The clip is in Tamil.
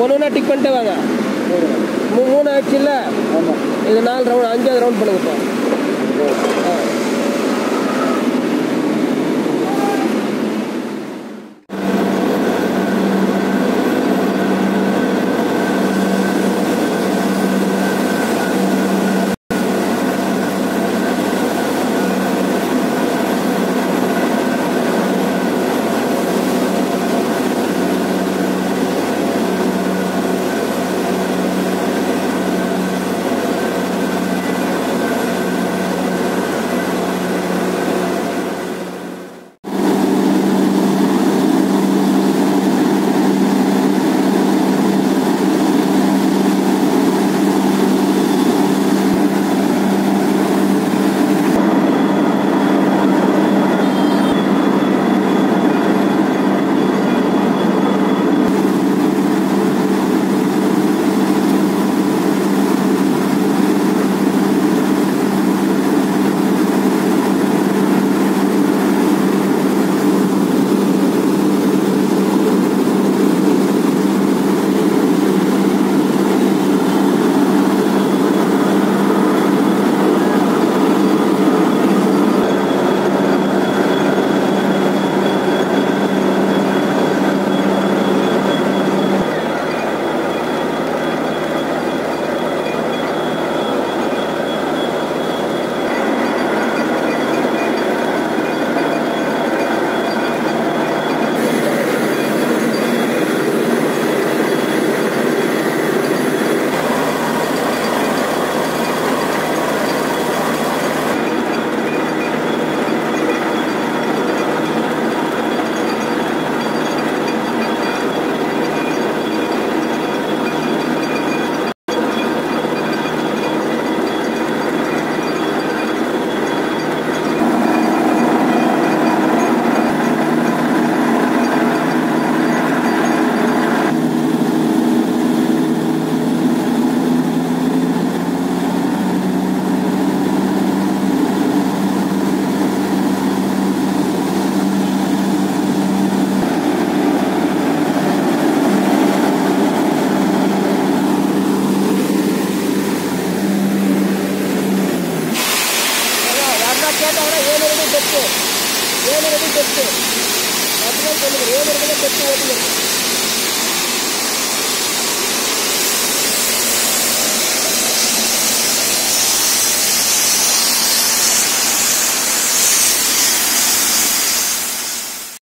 ஒன்று ஒன்றா டிக் பண்ணிட்டே வாங்க. மூணு ஆச்சு இல்லை? ஆமாம் இது நாலு ரவுண்ட் அஞ்சாவது ரவுண்ட் பண்ணுங்க పెట్టుకో ఏమి రెడీ పెట్టుకో పట్టుకొని తెలుగు ఏమి రెడీగా పెట్టుకోవద్దు